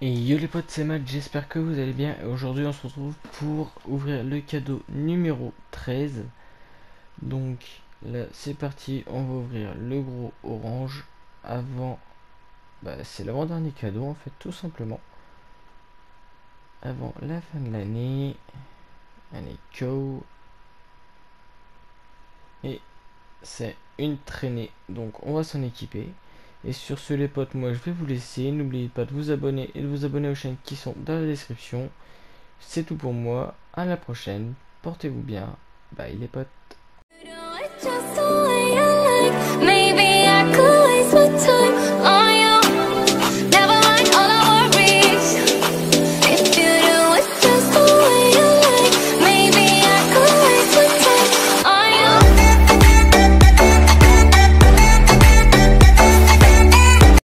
les potes, c'est Matt, j'espère que vous allez bien. Et aujourd'hui, on se retrouve pour ouvrir le cadeau numéro 13. Donc là, c'est parti, on va ouvrir le gros orange avant... Bah, c'est l'avant-dernier cadeau, en fait, tout simplement. Avant la fin de l'année. Allez, go. Et c'est une traînée, donc on va s'en équiper. Et sur ce les potes, moi je vais vous laisser. N'oubliez pas de vous abonner et de vous abonner aux chaînes qui sont dans la description. C'est tout pour moi. À la prochaine. Portez-vous bien. Bye les potes.